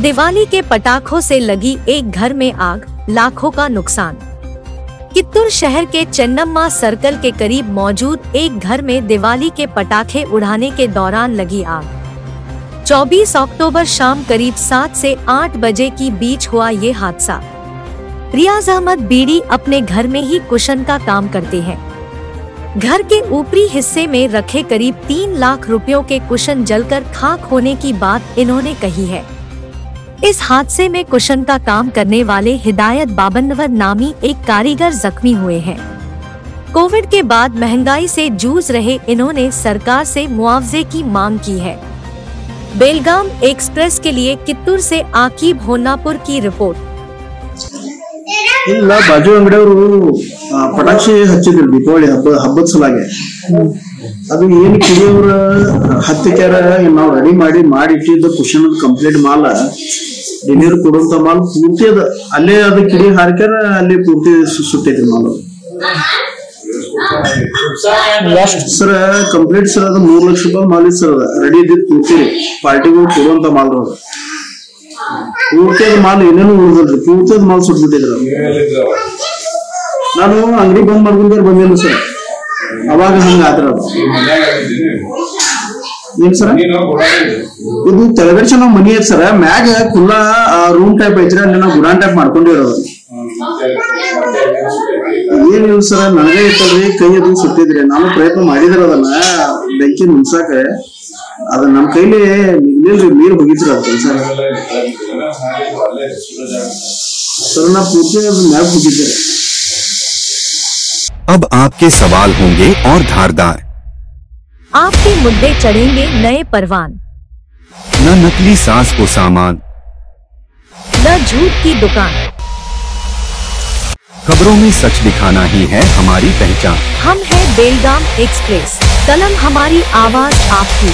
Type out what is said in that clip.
दिवाली के पटाखों से लगी एक घर में आग, लाखों का नुकसान। कित्तूर शहर के चन्नम्मा सर्कल के करीब मौजूद एक घर में दिवाली के पटाखे उड़ाने के दौरान लगी आग। 24 अक्टूबर शाम करीब 7 से 8 बजे की बीच हुआ ये हादसा। रियाज अहमद बीड़ी अपने घर में ही कुशन का काम करते हैं। घर के ऊपरी हिस्से में रखे करीब तीन लाख रुपयों के कुशन जलकर खाक होने की बात इन्होंने कही है। इस हादसे में कुशन का काम करने वाले हिदायत बाबनवर नामी एक कारीगर जख्मी हुए हैं। कोविड के बाद महँगाई से जूझ रहे इन्होंने सरकार से मुआवजे की मांग की है। बेलगाम एक्सप्रेस के लिए कित्तूर से आकीब होनापुर की रिपोर्ट। ಇಲ್ಲ ಬಾಜು ಅಂಗಡಿಯವರು ಪಟಾಕ್ಷಿ ಹಚ್ಚಿದ್ರು ದೀಪಾವಳಿ ಹಬ್ಬ ಹಬ್ಬದ ಸಲಾಗೆ ಅದು ಏನ್ ಕಿಡಿಯವ್ರ ಹತ್ತಿಕ್ಯಾರ ನಾವು ರೆಡಿ ಮಾಡಿ ಮಾಡಿ ಇಟ್ಟಿದ್ದ ಕುಶನ್ ಕಂಪ್ಲೀಟ್ ಮಾಲ. ಡೆಲಿವರಿ ಕೊಡುವಂತ ಮಾಲ್ ಪೂರ್ತಿ ಅದ. ಅಲ್ಲೇ ಅದು ಕಿಡಿ ಹಾರ್ಕ್ಯಾರ ಅಲ್ಲಿ ಪೂರ್ತಿ ಸುಟ್ಟೈತಿ ಮಾಲ್. ಸರ್ ಕಂಪ್ಲೀಟ್ ಸರ್ ಅದು ಮೂರ್ ಲಕ್ಷ ರೂಪಾಯಿ ಮಾಲ್ ಸರ್ ಅದ. ರೆಡಿ ಇದ್ದಿದ್ ಪೂರ್ತಿ. ಪಾರ್ಟಿಗಳು ಕೊಡುವಂತ ಮಾಲ್ ಅದು. ಪೂರ್ತಿ ಅದ್ ಮಾಲ್ ಏನೇನು ಉಳಿದಲ್ರಿ ಪೂರ್ತಿ ಅದ್ ಮಾಲ್ ಸುಟ್ಬಿಟ್ಟಿದ್ರು ನಾನು ಅಂಗಡಿ ಬಂದ್ ಮಾಡ್ಕೊಂಡ್ರೆ ಬಂದಿಲ್ಲ ಸರ್ ಅವಾಗ ಹಂಗ ಆದ್ರ ಅದು ಏನ್ ಸರ್ ಇದು ತೆಳಗಡೆ ನಾವು ಮನಿ ಐತ್ ಸರ್ ಮ್ಯಾಗ ಖುಲ್ಲಾ ರೂಮ್ ಟೈಪ್ ಐತ್ರಿ ಅಲ್ಲಿ ನಾವು ಗುಡಾನ್ ಟೈಪ್ ಮಾಡ್ಕೊಂಡಿರೋದು ಏನಿಲ್ಲ ಸರ್ ನನಗೆ ಇರ್ತದ್ರಿ ಕೈ ಅದು ಸುಟ್ಟಿದ್ರಿ ನಾನು ಪ್ರಯತ್ನ ಮಾಡಿದ್ರ ಅದನ್ನ ಬೆಂಕಿ ನಿಲ್ಸಾಕ ಅದ ನಮ್ ಕೈಲಿ ನಿಗ್ಲಿಲ್ರಿ ನೀರ್ ಹೋಗಿತ್ರಿ ಅದ್ ಕೆಲ್ಸ ಸರ್ ನಾ ಪೂರ್ತಿ ಅದ್ ಮ್ಯಾಗ ಹೋಗಿದ್ದೆ अब आपके सवाल होंगे और धारदार आपके मुद्दे चढ़ेंगे नए परवान न नकली सास को सामान न झूठ की दुकान खबरों में सच दिखाना ही है हमारी पहचान हम है बेलगाम एक्सप्रेस कलम हमारी आवाज आपकी